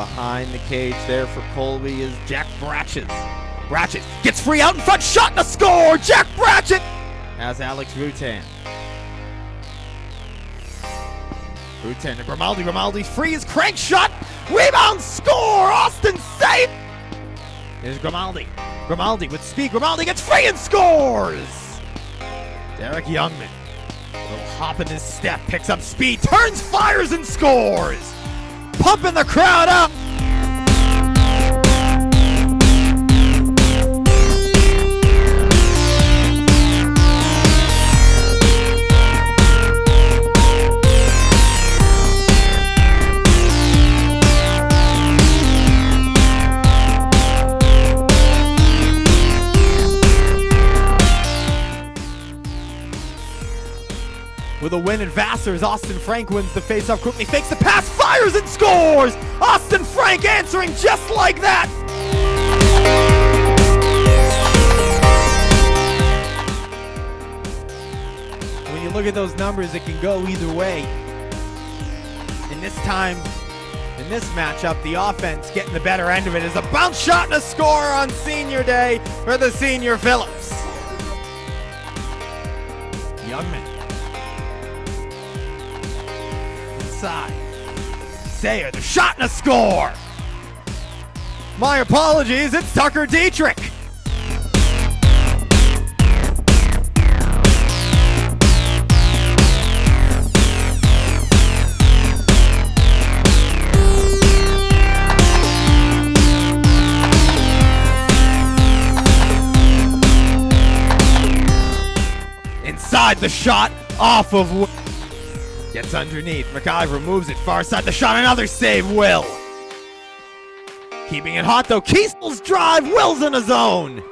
behind the cage there for Colby is Jack Bratches. Bratches gets free out in front, shot and a score! Jack Bratches has Alex Rutan. Rutan to Grimaldi. Grimaldi free is crank shot. Rebound score! Austin safe! Here's Grimaldi. Grimaldi with speed. Grimaldi gets free and scores! Derek Youngman. Little hop in his step, picks up speed, turns, fires, and scores! Pumping the crowd up! With a win at Vassar's, Austin Frank wins the faceoff quickly, fakes the pass, fires and scores! Austin Frank answering just like that! When you look at those numbers, it can go either way. And this time, in this matchup, the offense getting the better end of it is a bounce shot and a score on senior day for the senior Phillips. Youngman inside. Sayer, the shot and a score. My apologies, it's Tucker Dietrich. Inside the shot, off of. Gets underneath. McIver moves it far side. The shot, another save. Will. Keeping it hot though. Kiesel's drive. Will's in a zone.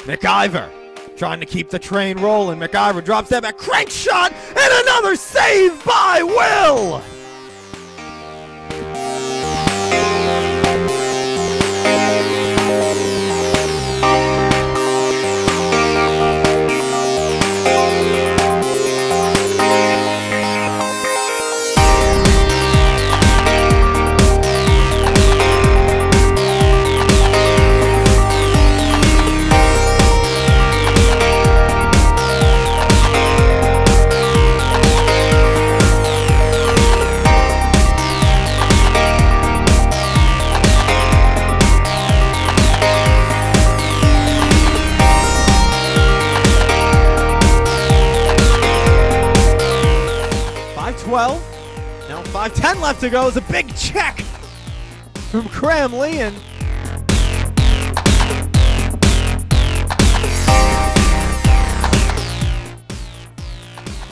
McIver trying to keep the train rolling. McIver drops that back. Crank shot and another save by Will. Ten left to go. Is a big check from Graham Leon.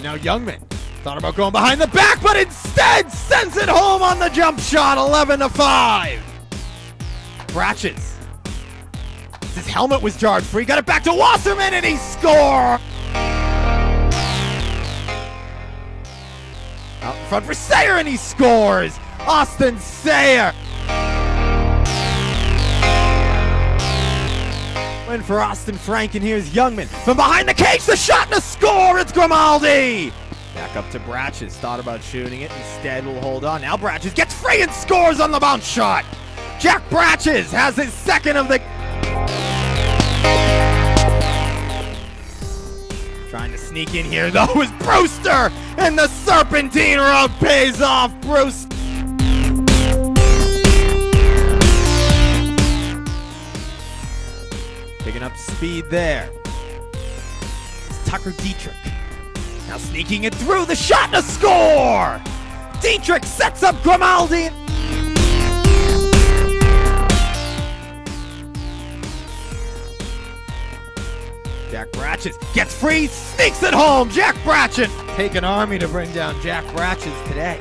Now Youngman thought about going behind the back, but instead sends it home on the jump shot. Eleven to five. Bratches. His helmet was jarred free. Got it back to Wasserman, and he scored. Out in front for Sayer, and he scores! Austin Sayer! Win for Austin Frank, and here's Youngman. From behind the cage, the shot and a score! It's Grimaldi! Back up to Bratches. Thought about shooting it. Instead, will hold on. Now Bratches gets free and scores on the bounce shot! Jack Bratches has his second of the... Trying to sneak in here, though, is Brewster! And the Serpentine Road pays off! Bruce. Picking up speed there. It's Tucker Dietrich. Now sneaking it through, the shot a score! Dietrich sets up Grimaldi. Jack Bratches gets free, sneaks it home. Jack Bratches. Take an army to bring down Jack Bratches today.